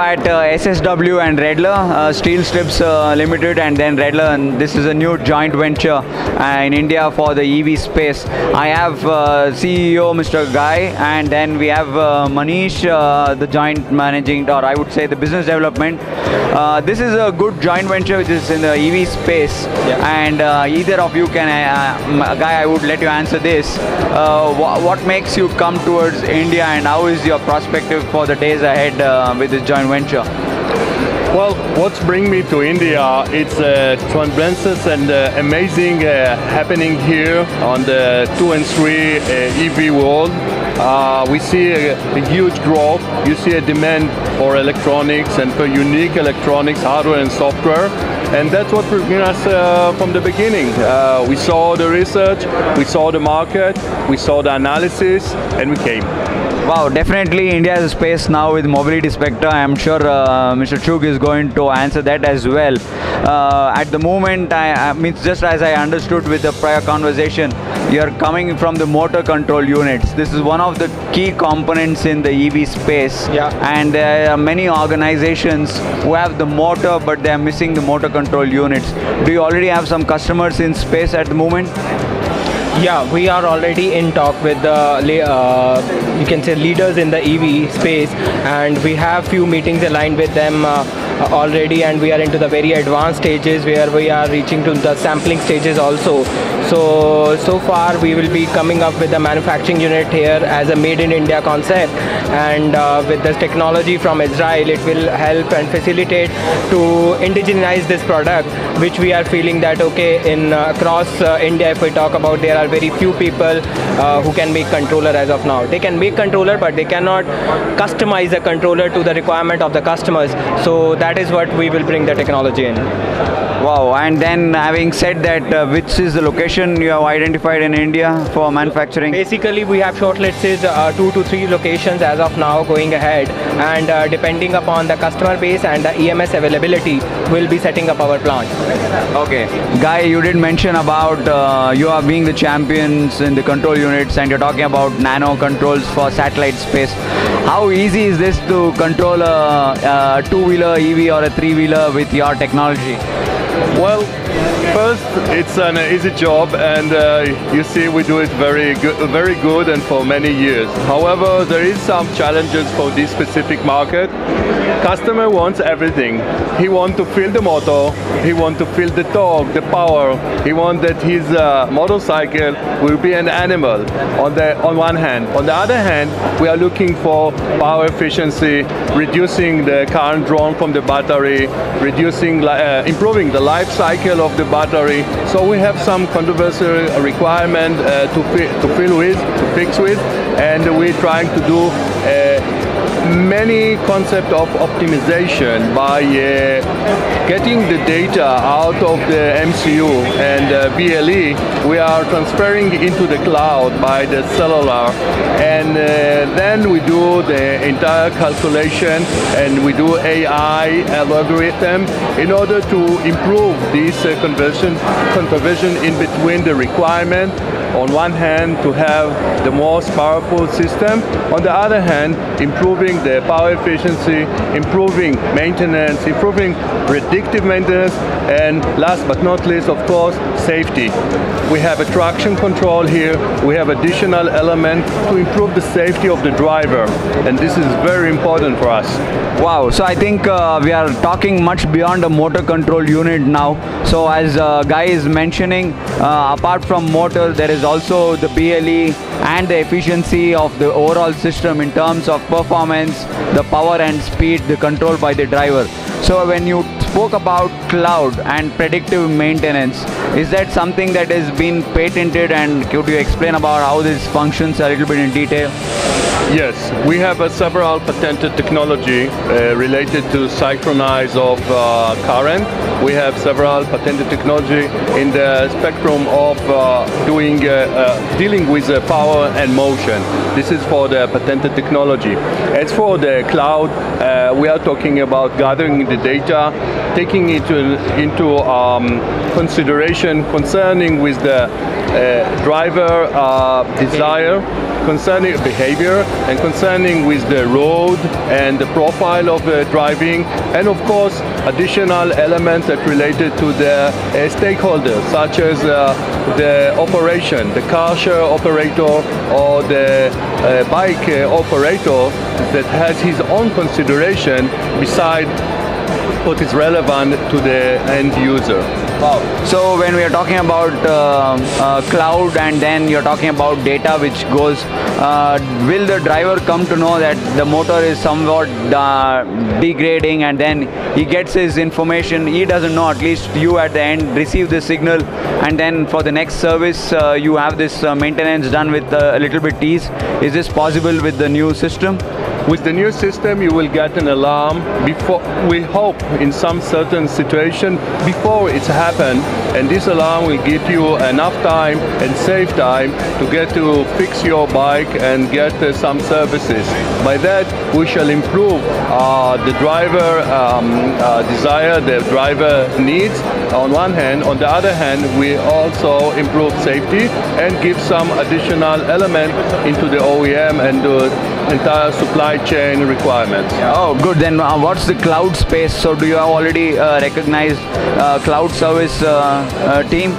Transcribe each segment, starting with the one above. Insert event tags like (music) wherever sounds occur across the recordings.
at uh, SSW and Redler, uh, Steel Strips uh, Limited, and then Redler. And this is a new joint venture uh, in India for the EV space. I have uh, CEO Mr. Guy, and then we have uh, Munish, uh, the joint managing, or I would say the business development. Uh, this is a good joint venture which is in the EV space, and uh, either of you can, uh, Guy, I would let you answer this. Uh, wha- what makes you come towards India, and how is your perspective for the days ahead uh, with this joint venture? Well, what's bring me to India? It's uh, tremendous and uh, amazing uh, happening here on the two and three uh, EV world. Uh, we see a, a huge growth. You see a demand for electronics and for unique electronics, hardware and software. And that's what bring us uh, from the beginning. Uh, we saw the research, we saw the market, we saw the analysis, and we came. Wow, definitely India is a space now with mobility spectre. I am sure uh, Mr. Chugh is going to answer that as well. Uh, at the moment, I, I mean, just as I understood with the prior conversation, you are coming from the motor control units. This is one of the key components in the EV space. Yeah. And there are many organizations who have the motor, but they are missing the motor control units. Do you already have some customers in space at the moment? Yeah, we are already in talk with the uh, you can say leaders in the EV space, and we have few meetings aligned with them uh, already, and we are into the very advanced stages where we are reaching to the sampling stages also. So so far we will be coming up with a manufacturing unit here as a made in India concept, and uh, with this technology from Israel, it will help and facilitate to indigenize this product, which we are feeling that okay in uh, across uh, India, if we talk about there are very few people uh, who can make controller as of now. They can make controller, but they cannot customize the controller to the requirement of the customers. So that is what we will bring the technology in. Wow, and then having said that, uh, which is the location you have identified in India for manufacturing? Basically, we have shortlisted uh, two to three locations as of now going ahead, and uh, depending upon the customer base and the EMS availability, we'll be setting up our plant. Okay. Guy, you did mention about uh, you are being the champions in the control units and you're talking about nano controls for satellite space. How easy is this to control a, a two-wheeler EV or a three-wheeler with your technology? Well, first it's an easy job, and uh, you see we do it very good, very good, and for many years. However, there is some challenges for this specific market. Customer wants everything. He wants to feel the motor. He wants to feel the torque, the power. He wants that his uh, motorcycle will be an animal. On the on one hand, on the other hand, we are looking for power efficiency, reducing the current drawn from the battery, reducing, uh, improving the life cycle of the battery. So we have some controversial requirement uh, to fi- to fill with, to fix with, and we're trying to do. Many concept of optimization by uh, getting the data out of the MCU and uh, BLE. We are transferring into the cloud by the cellular, and uh, then we do the entire calculation and we do AI algorithm in order to improve this uh, conversion conversion in between the requirement. On one hand to have the most powerful system, on the other hand improving the power efficiency, improving maintenance, improving predictive maintenance, and last but not least, of course, safety. We have a traction control here, we have additional element to improve the safety of the driver, and this is very important for us. Wow, so I think uh, we are talking much beyond a motor control unit now. So as uh, Guy is mentioning, uh, apart from motor, there is also the BLE and the efficiency of the overall system in terms of performance, the power and speed, the control by the driver. So when you spoke about cloud and predictive maintenance, is that something that has been patented and could you explain about how this functions a little bit in detail? Yes, we have several patented technology uh, related to synchronize of uh, current. We have several patented technology in the spectrum of uh, doing uh, uh, dealing with power and motion. This is for the patented technology. As for the cloud, we are talking about gathering the data, taking it into, into um, consideration concerning with the uh, driver uh, desire concerning behavior and concerning with the road and the profile of the driving and of course additional elements that related to the uh, stakeholders such as uh, the operation, the car share operator or the uh, bike uh, operator that has his own consideration beside what is relevant to the end user. Wow. So when we are talking about uh, uh, cloud and then you're talking about data which goes, uh, will the driver come to know that the motor is somewhat uh, degrading and then he gets his information, he doesn't know, at least you at the end receive the signal and then for the next service uh, you have this uh, maintenance done with a little bit ease. Is this possible with the new system? With the new system, you will get an alarm before. We hope in some certain situation before it's happened, and this alarm will give you enough time and save time to get to fix your bike and get uh, some services. By that, we shall improve uh, the driver um, uh, desire, the driver needs. On one hand, on the other hand, we also improve safety and give some additional element into the OEM and the entire supply chain requirements. Oh, good. Then uh, what's the cloud space? So do you have already uh, recognized uh, cloud service uh, uh, team?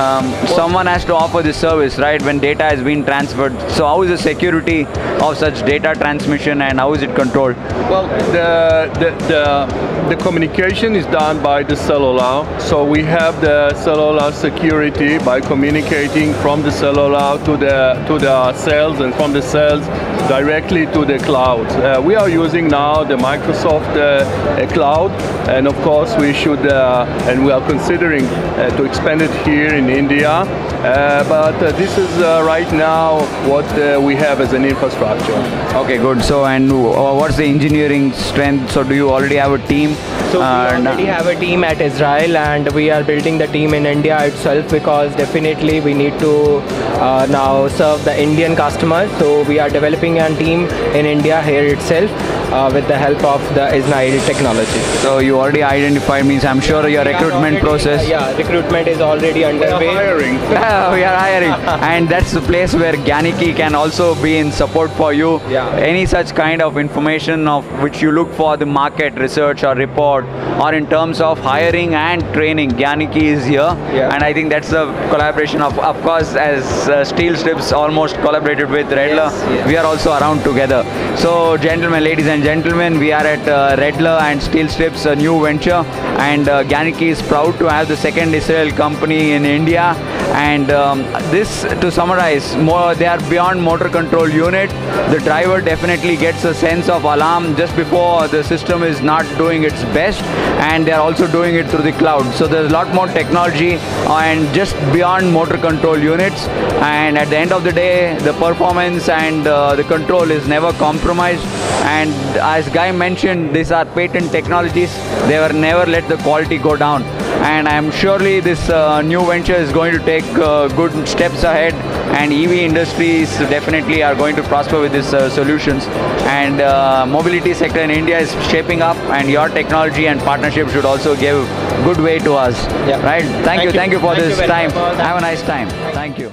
Um, someone has to offer this service, right? When data has been transferred. So how is the security of such data transmission and how is it controlled? Well, the, the, the, the communication is done by the cellular. So we have the cellular security by communicating from the cellular to the, to the cells and from the cells directly to the cloud. Uh, we are using now the Microsoft uh, cloud and of course we should uh, and we are considering uh, to expand it here in India uh, but uh, this is right now what we have as an infrastructure. Okay, good. So and what's the engineering strength? So do you already have a team? So we already have a team at Israel and we are building the team in India itself because definitely we need to uh, now serve the Indian customers. So we are developing a team in India here itself uh, with the help of the Ismail technology. So you already identified means I'm sure your we recruitment already, process. yeah, recruitment is already underway. We are hiring. (laughs) we are hiring, and that's the place where Gyaniki can also be in support for you. Yeah. Any such kind of information of which you look for the market research or report, or in terms of hiring and training, Gyaniki is here, yeah. and I think that's the collaboration of, of course, as uh, Steel Strips almost collaborated with Redler, yes, yes. we are also around together. So, gentlemen, ladies and gentlemen, we are at uh, Redler and Steel Strips, a new venture, and uh, Gyaniki is proud to have the second Israel company in India. And um, this, to summarize, more they are beyond motor control unit. The driver definitely gets a sense of alarm just before the system is not doing its best, and they are also doing it through the cloud. So there's a lot more technology and just beyond motor control units. And at the end of the day, the performance and uh, the control is never compromised. And as Guy mentioned, these are patent technologies. They were never let the quality go down. And I'm surely this uh, new venture is going to take uh, good steps ahead. And EV industries definitely are going to prosper with these uh, solutions. And uh, mobility sector in India is shaping up. And your technology and partnership should also give good way to us. Yeah. Right? Thank, Thank you. you. Thank you for Thank this very time. Have a nice time. Thank you.